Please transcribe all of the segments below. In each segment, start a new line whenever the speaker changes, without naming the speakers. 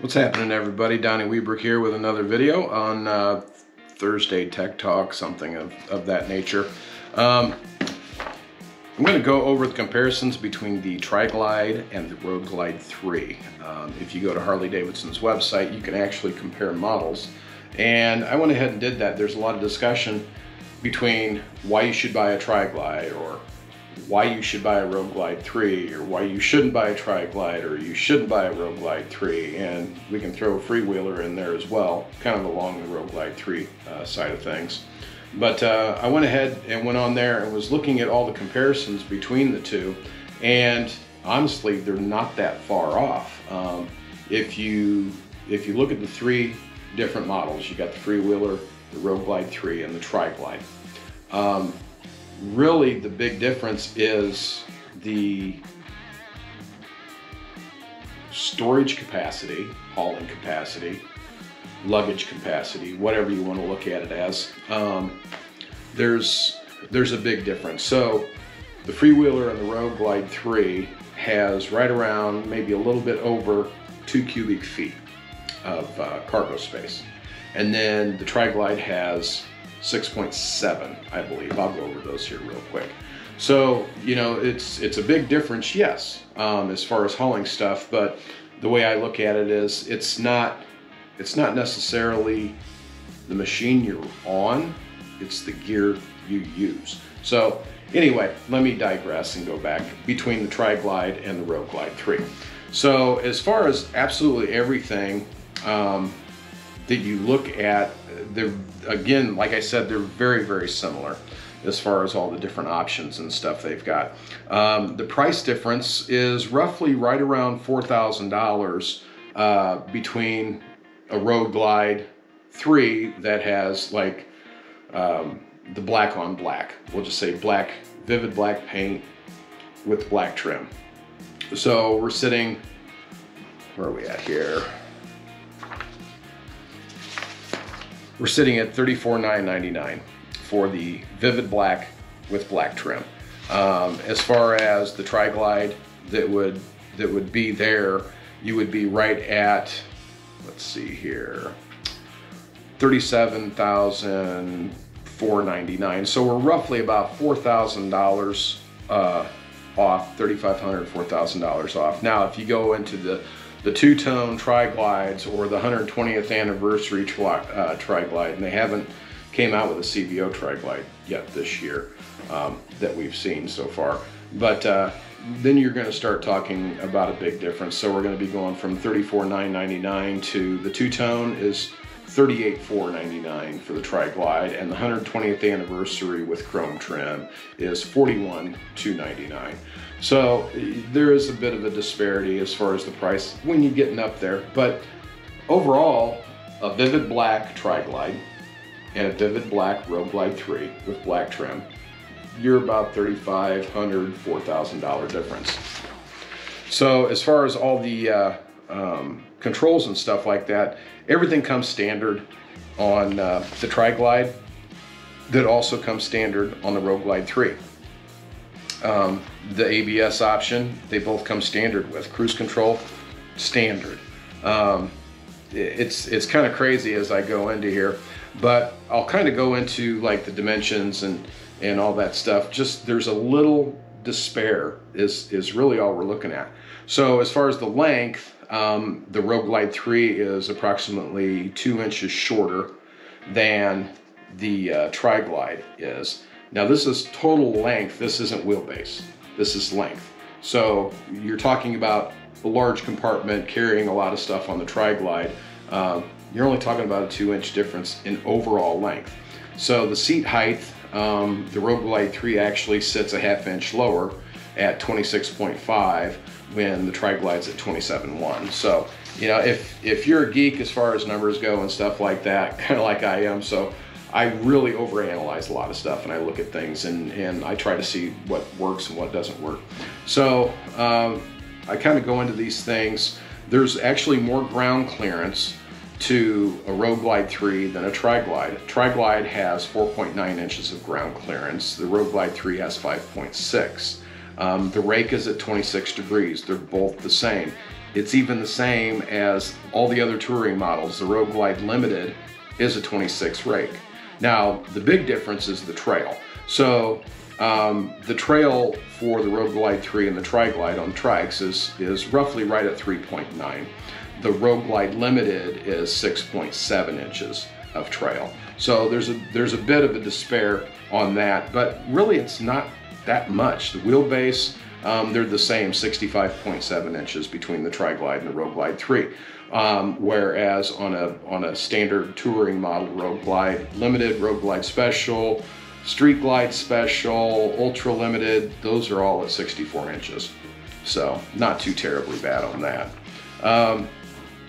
What's happening everybody? Donnie Wieburg here with another video on uh, Thursday Tech Talk, something of, of that nature. Um, I'm going to go over the comparisons between the Tri-Glide and the Road Glide 3. Um, if you go to Harley Davidson's website, you can actually compare models. And I went ahead and did that. There's a lot of discussion between why you should buy a Tri-Glide or why you should buy a Road Glide 3 or why you shouldn't buy a Tri-Glide or you shouldn't buy a Road Glide 3 and we can throw a freewheeler in there as well, kind of along the Road Glide 3 uh, side of things. But uh, I went ahead and went on there and was looking at all the comparisons between the two and honestly they're not that far off. Um, if you if you look at the three different models, you got the freewheeler, the Road Glide 3 and the Tri-Glide. Um, really the big difference is the storage capacity, hauling capacity, luggage capacity, whatever you want to look at it as. Um, there's there's a big difference. So the freewheeler and the Road Glide 3 has right around maybe a little bit over two cubic feet of uh, cargo space. And then the Tri-Glide has 6.7, I believe. I'll go over those here real quick. So, you know, it's it's a big difference, yes, um, as far as hauling stuff, but the way I look at it is it's not it's not necessarily the machine you're on, it's the gear you use. So anyway, let me digress and go back between the Tri-Glide and the Road Glide 3. So as far as absolutely everything um, that you look at, they're, again, like I said, they're very, very similar as far as all the different options and stuff they've got. Um, the price difference is roughly right around $4,000 uh, between a Road Glide 3 that has like um, the black on black. We'll just say black, vivid black paint with black trim. So we're sitting, where are we at here? We're sitting at $34,999 for the Vivid Black with black trim. Um, as far as the Tri-Glide that would that would be there, you would be right at, let's see here, 37,499. So we're roughly about $4,000 uh, off, $3,500, $4,000 off. Now, if you go into the the two-tone tri-glides or the 120th anniversary tri, uh, tri-glide and they haven't came out with a CVO tri-glide yet this year um, that we've seen so far. But uh, then you're going to start talking about a big difference. So we're going to be going from 34,999 to the two-tone is 38,499 for the Tri-Glide and the 120th anniversary with chrome trim is 41,299. So there is a bit of a disparity as far as the price when you're getting up there, but overall, a Vivid Black Tri-Glide and a Vivid Black Road Glide 3 with black trim, you're about $3,500, $4,000 difference. So as far as all the uh, um, controls and stuff like that, everything comes standard on uh, the Tri-Glide that also comes standard on the Road Glide 3. Um, the ABS option, they both come standard with. Cruise control, standard. Um, it's it's kind of crazy as I go into here, but I'll kind of go into like the dimensions and and all that stuff. Just there's a little despair is is really all we're looking at. So as far as the length, um, the Road Glide 3 is approximately two inches shorter than the uh, Tri-Glide is. Now this is total length, this isn't wheelbase, this is length. So you're talking about a large compartment carrying a lot of stuff on the Tri-Glide. Uh, you're only talking about a two inch difference in overall length. So the seat height, um, the Road Glide 3 actually sits a half inch lower at 26.5 when the Tri-Glide's at 27.1. So, you know, if, if you're a geek as far as numbers go and stuff like that, kind of like I am, so I really overanalyze a lot of stuff and I look at things and, and I try to see what works and what doesn't work. So um, I kind of go into these things. There's actually more ground clearance to a Road Glide 3 than a Tri-Glide. Tri-Glide has 4.9 inches of ground clearance. The Road Glide 3 has 5.6. Um, the rake is at 26 degrees. They're both the same. it's even the same as all the other touring models. The Road Glide Limited is a 26 rake. Now, the big difference is the trail. So um, the trail for the Road Glide 3 and the Tri-Glide on trikes is, is roughly right at 3.9. The Road Glide Limited is 6.7 inches of trail. So there's a, there's a bit of a despair on that, but really it's not that much. The wheelbase, um, they're the same, 65.7 inches between the Tri-Glide and the Road Glide 3. Um, whereas on a, on a standard touring model, Road Glide Limited, Road Glide Special, Street Glide Special, Ultra Limited, those are all at 64 inches. So not too terribly bad on that. Um,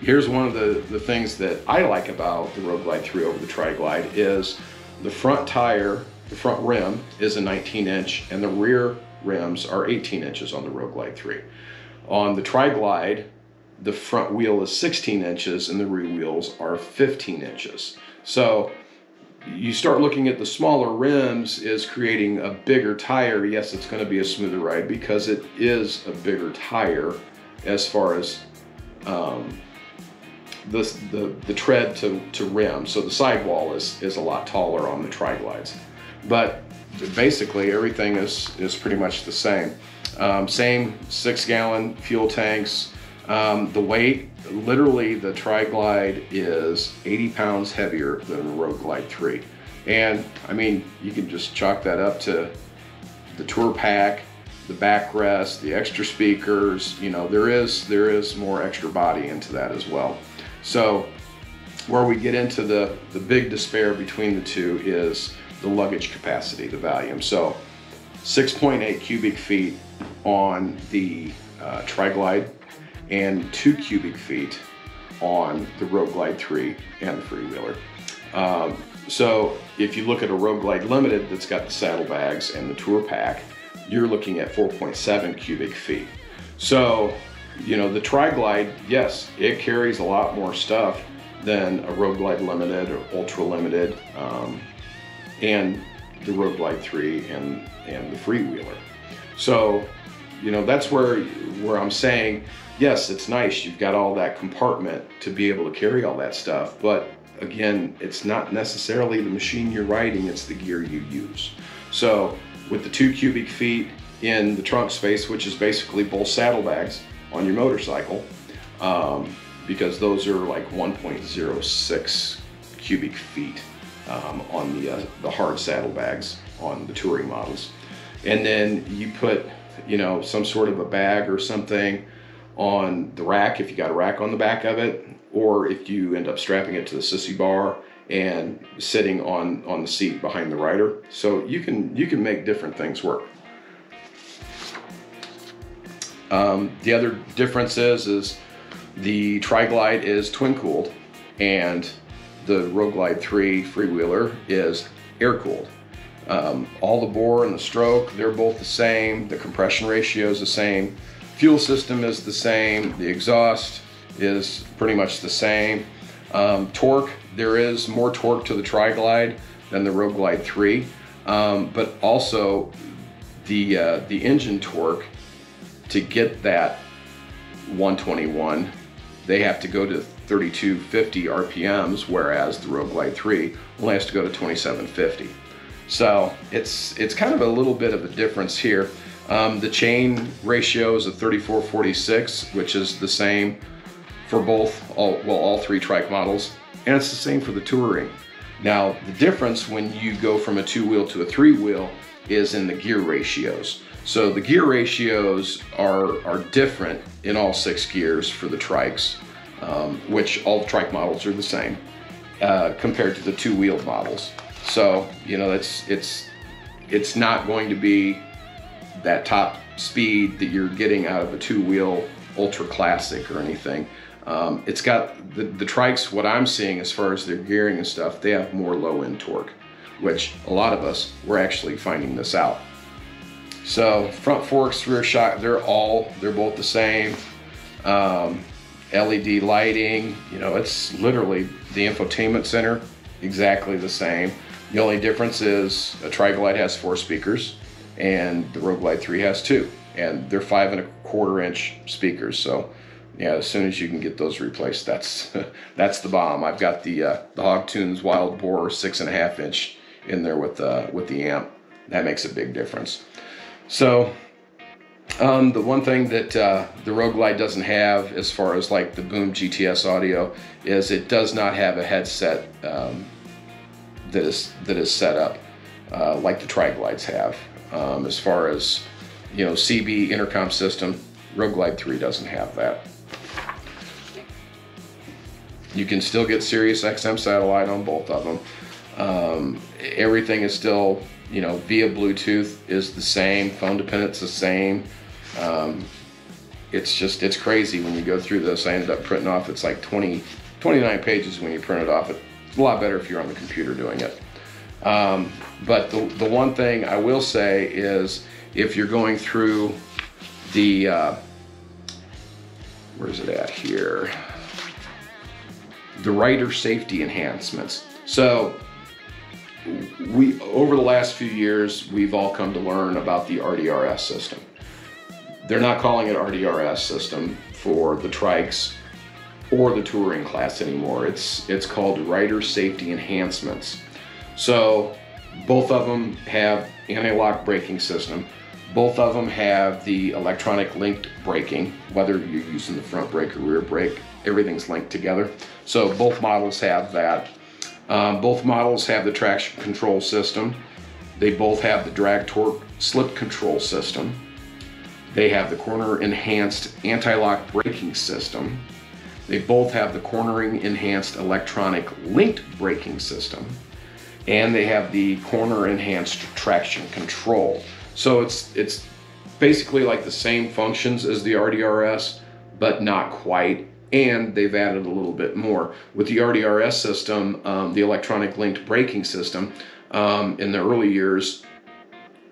here's one of the, the things that I like about the Road Glide 3 over the Tri-Glide is the front tire, the front rim is a 19 inch and the rear rims are 18 inches on the Road Glide 3. On the Tri-Glide, the front wheel is 16 inches and the rear wheels are 15 inches. So you start looking at the smaller rims is creating a bigger tire. Yes, it's going to be a smoother ride because it is a bigger tire as far as um, the, the, the tread to, to rim. So the sidewall is, is a lot taller on the Tri-Glides. But basically everything is, is pretty much the same. Um, same six gallon fuel tanks. Um, the weight, literally the Tri-Glide is 80 pounds heavier than the Road Glide 3. And I mean, you can just chalk that up to the tour pack, the backrest, the extra speakers, you know, there is, there is more extra body into that as well. So where we get into the, the big despair between the two is the luggage capacity, the volume. So 6.8 cubic feet on the uh, Tri-Glide and two cubic feet on the Road Glide 3 and the Freewheeler. Um, so if you look at a Road Glide Limited that's got the saddlebags and the tour pack, you're looking at 4.7 cubic feet. So you know, the Tri-Glide, yes, it carries a lot more stuff than a Road Glide Limited or Ultra Limited um, and the Road Glide 3 and, and the Freewheeler. So, you know, that's where, where I'm saying, yes, it's nice. You've got all that compartment to be able to carry all that stuff. But again, it's not necessarily the machine you're riding, it's the gear you use. So with the two cubic feet in the trunk space, which is basically both saddlebags, on your motorcycle um, because those are like 1.06 cubic feet um, on the, uh, the hard saddlebags on the touring models. And then you put, you know, some sort of a bag or something on the rack if you got a rack on the back of it, or if you end up strapping it to the sissy bar and sitting on on the seat behind the rider. So you can you can make different things work. Um, the other difference is, is the Tri-Glide is twin cooled and the Road Glide 3 freewheeler is air cooled. Um, all the bore and the stroke, they're both the same. The compression ratio is the same. Fuel system is the same. The exhaust is pretty much the same. Um, torque, there is more torque to the Tri-Glide than the Road Glide 3, um, but also the, uh, the engine torque to get that 121, they have to go to 3250 RPMs, whereas the Road Glide 3 only has to go to 2750. So it's it's kind of a little bit of a difference here. Um, the chain ratio is a 3446, which is the same for both, all, well, all three trike models, and it's the same for the Touring. Now, the difference when you go from a two-wheel to a three-wheel is in the gear ratios. So the gear ratios are, are different in all six gears for the trikes, um, which all trike models are the same uh, compared to the two-wheeled models. So, you know, it's, it's, it's not going to be that top speed that you're getting out of a two-wheel ultra classic or anything. Um, it's got the, the trikes, what I'm seeing as far as their gearing and stuff, they have more low end torque, which a lot of us, we're actually finding this out. So front forks, rear shock, they're all, they're both the same. Um, LED lighting, you know, it's literally the infotainment center, exactly the same. The only difference is a Tri-Glide has four speakers and the Road Glide 3 has two. And they're five and a quarter inch speakers. So, yeah, as soon as you can get those replaced, that's that's the bomb. I've got the uh, the Hogtunes Wild Boar six and a half inch in there with uh, with the amp. That makes a big difference. So um, the one thing that uh, the Road Glide doesn't have, as far as like the Boom GTS audio, is it does not have a headset um, that is that is set up uh, like the Tri Glides have. Um, as far as you know, CB intercom system, Road Glide 3 doesn't have that. You can still get Sirius XM satellite on both of them. Um, everything is still, you know, via Bluetooth is the same. Phone dependence is the same. Um, it's just, it's crazy when you go through this. I ended up printing off, it's like 20, 29 pages when you print it off. It's a lot better if you're on the computer doing it. Um, but the, the one thing I will say is if you're going through the, uh, where's it at here? The writer safety enhancements. So we, over the last few years, we've all come to learn about the RDRS system. They're not calling it RDRS system for the trikes or the touring class anymore. It's, it's called Rider Safety Enhancements. So both of them have anti-lock braking system. Both of them have the electronic linked braking, whether you're using the front brake or rear brake, everything's linked together. So both models have that. Um, both models have the traction control system. They both have the drag torque slip control system. They have the corner enhanced anti-lock braking system. They both have the cornering enhanced electronic linked braking system. And they have the corner enhanced traction control. So it's, it's basically like the same functions as the RDRS, but not quite. And they've added a little bit more. With the RDRS system, um, the electronic linked braking system, um, in the early years,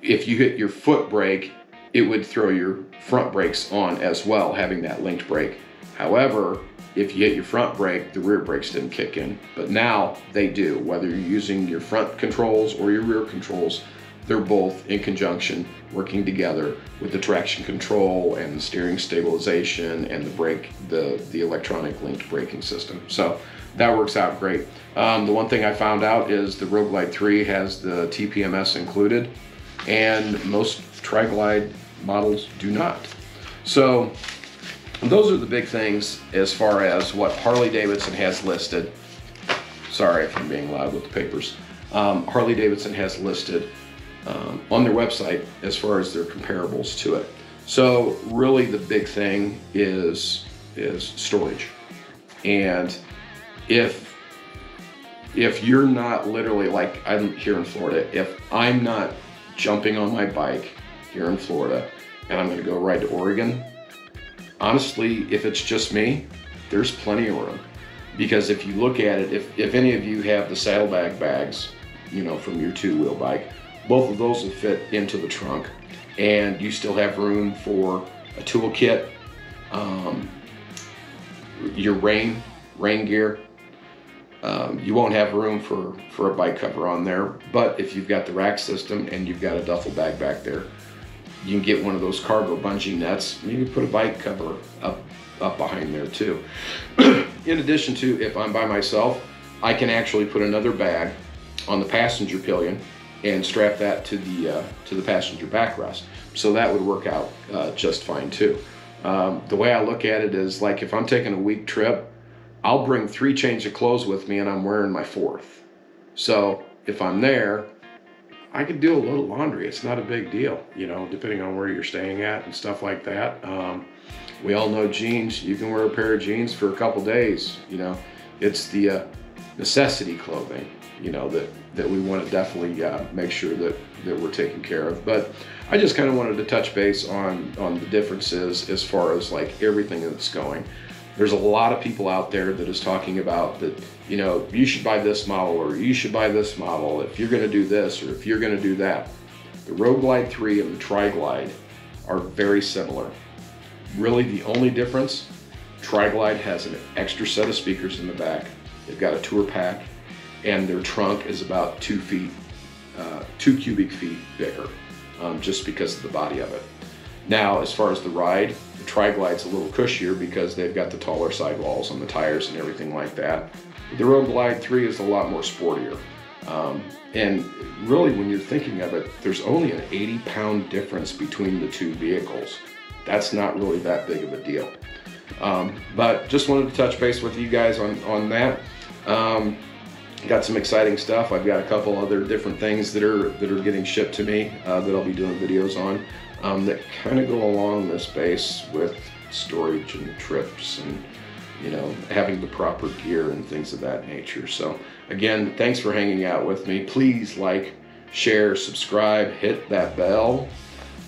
if you hit your foot brake, it would throw your front brakes on as well, having that linked brake. However, if you hit your front brake, the rear brakes didn't kick in. But now they do, whether you're using your front controls or your rear controls, they're both in conjunction working together with the traction control and the steering stabilization and the brake, the, the electronic linked braking system. So that works out great. Um, the one thing I found out is the Road Glide 3 has the TPMS included and most Tri-Glide models do not. So those are the big things as far as what Harley Davidson has listed. Sorry if I'm being loud with the papers. Um, Harley Davidson has listed um, on their website as far as their comparables to it. So really the big thing is is storage. And if if you're not literally like I'm here in Florida, if I'm not jumping on my bike here in Florida and I'm gonna go ride to Oregon, honestly, if it's just me, there's plenty of room. Because if you look at it, if, if any of you have the saddlebag bags, you know, from your two wheel bike, both of those will fit into the trunk and you still have room for a toolkit, um, your rain, rain gear. Um, you won't have room for, for a bike cover on there, but if you've got the rack system and you've got a duffel bag back there, you can get one of those cargo bungee nets. You can put a bike cover up, up behind there too. In addition to, if I'm by myself, I can actually put another bag on the passenger pillion and strap that to the uh, to the passenger backrest. So that would work out uh, just fine too. Um, the way I look at it is like if I'm taking a week trip, I'll bring three change of clothes with me and I'm wearing my fourth. So if I'm there, I could do a little laundry. It's not a big deal, you know, depending on where you're staying at and stuff like that. Um, we all know jeans. You can wear a pair of jeans for a couple days. You know, it's the uh, necessity clothing you know, that, that we want to definitely uh, make sure that, that we're taken care of. But I just kind of wanted to touch base on, on the differences as far as like everything that's going. There's a lot of people out there that is talking about that, you know, you should buy this model or you should buy this model if you're going to do this or if you're going to do that. The Road Glide 3 and the Tri-Glide are very similar. Really the only difference, Tri-Glide has an extra set of speakers in the back. They've got a tour pack and their trunk is about two feet, uh, two cubic feet bigger, um, just because of the body of it. Now, as far as the ride, The Tri-Glide's a little cushier because they've got the taller sidewalls on the tires and everything like that. The Road Glide 3 is a lot more sportier. Um, and really, when you're thinking of it, there's only an 80 pound difference between the two vehicles. That's not really that big of a deal. Um, but just wanted to touch base with you guys on, on that. Um, got some exciting stuff. I've got a couple other different things that are that are getting shipped to me uh, that I'll be doing videos on um, that kind of go along this base with storage and trips and you know having the proper gear and things of that nature. So again, thanks for hanging out with me. Please like, share, subscribe, hit that bell.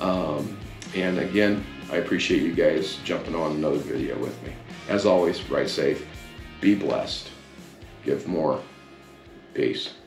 Um, and again, I appreciate you guys jumping on another video with me. As always, ride safe, be blessed, give more. Peace.